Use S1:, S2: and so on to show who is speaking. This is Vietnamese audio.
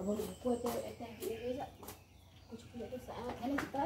S1: Abang nak buat tu, ada dia dia tak. Aku cuba nak besar. Kalau kita